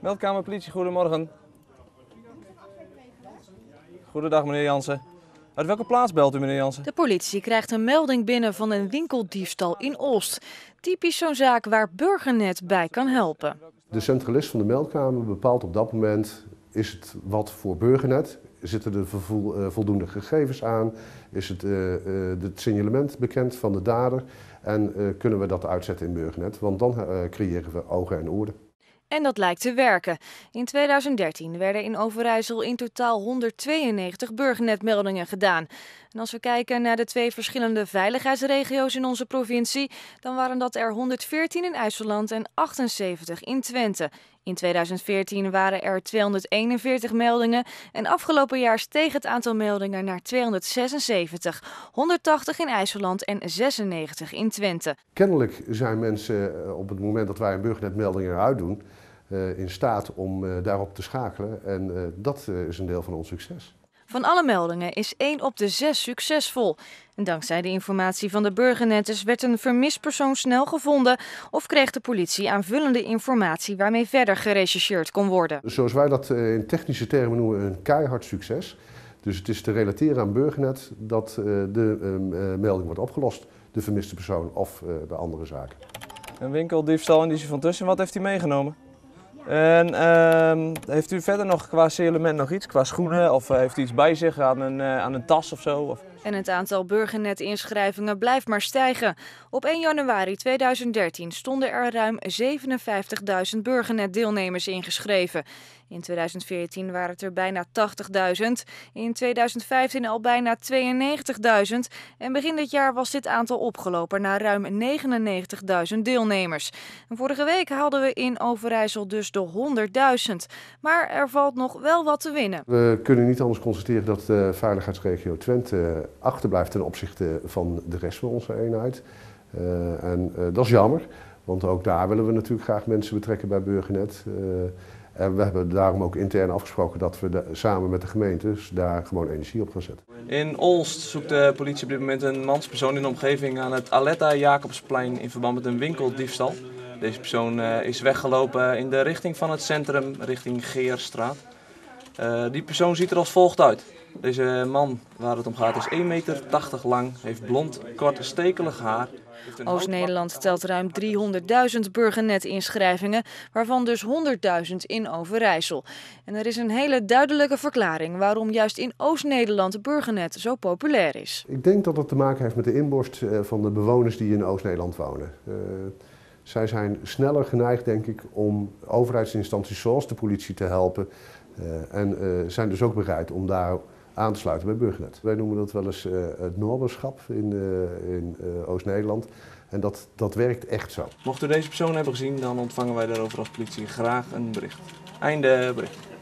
Meldkamer politie, goedemorgen. Goedendag meneer Jansen. Uit welke plaats belt u meneer Jansen? De politie krijgt een melding binnen van een winkeldiefstal in Oost. Typisch zo'n zaak waar Burgernet bij kan helpen. De centralist van de meldkamer bepaalt op dat moment, is het wat voor Burgernet? Zitten er eh, voldoende gegevens aan? Is het, eh, eh, het signalement bekend van de dader? En eh, kunnen we dat uitzetten in Burgernet? Want dan eh, creëren we ogen en oren. En dat lijkt te werken. In 2013 werden in Overijssel in totaal 192 burgernetmeldingen gedaan. En als we kijken naar de twee verschillende veiligheidsregio's in onze provincie, dan waren dat er 114 in IJsseland en 78 in Twente. In 2014 waren er 241 meldingen en afgelopen jaar steeg het aantal meldingen naar 276. 180 in IJsseland en 96 in Twente. Kennelijk zijn mensen eh, op het moment dat wij een Burgernetmelding eruit doen, in staat om eh, daarop te schakelen. En eh, dat eh, is een deel van ons succes. Van alle meldingen is 1 op de 6 succesvol. En dankzij de informatie van de burgernetters werd een vermist persoon snel gevonden of kreeg de politie aanvullende informatie waarmee verder gerechercheerd kon worden. Zoals wij dat eh, in technische termen noemen, een keihard succes. Dus het is te relateren aan Burgernet dat eh, de ehm, eh, melding wordt opgelost, de vermiste persoon of eh, de andere zaken. Een winkeldiefstal en die is van tussen. Wat heeft u meegenomen? En ehm, heeft u verder nog qua element nog iets? Qua schoenen of eh, heeft u iets bij zich aan een, eh, aan een tas of zo? Of... En het aantal burgernet-inschrijvingen blijft maar stijgen. Op 1 januari 2013 stonden er ruim 57.000 burgernet-deelnemers ingeschreven. In 2014 waren het er bijna 80.000. In 2015 al bijna 92.000. En begin dit jaar was dit aantal opgelopen naar ruim 99.000 deelnemers. Vorige week haalden we in Overijssel dus de 100.000. Maar er valt nog wel wat te winnen. We kunnen niet anders constateren dat de veiligheidsregio Twente achterblijft ten opzichte van de rest van onze eenheid. Eh, en eh, dat is jammer, want ook daar willen we natuurlijk graag mensen betrekken bij Burgernet. Eh, en we hebben daarom ook intern afgesproken dat we samen met de gemeentes daar gewoon energie op gaan zetten. In Olst zoekt de politie op dit moment een manspersoon in de omgeving aan het Aletta Jacobsplein in verband met een winkeldiefstal. Deze persoon is weggelopen in de richting van het centrum, richting Geerstraat. Die persoon ziet er als volgt uit. Deze man waar het om gaat is 1,80 meter lang, heeft blond, kort, stekelig haar. Oost-Nederland telt ruim 300.000 burgernet-inschrijvingen, waarvan dus 100.000 in Overijssel. En er is een hele duidelijke verklaring waarom juist in Oost-Nederland burgernet zo populair is. Ik denk dat het te maken heeft met de inborst eh, van de bewoners die in Oost-Nederland wonen. Eh, zij zijn sneller geneigd, denk ik, om overheidsinstanties zoals de politie te helpen. eh, en eh, zijn dus ook bereid om daar aan te sluiten bij Burgernet. Wij noemen dat wel eens eh, het Noorderschap in, eh, in eh, Oost-Nederland. En dat, dat werkt echt zo. Mocht u deze persoon hebben gezien, dan ontvangen wij daarover als politie graag een bericht. Einde bericht.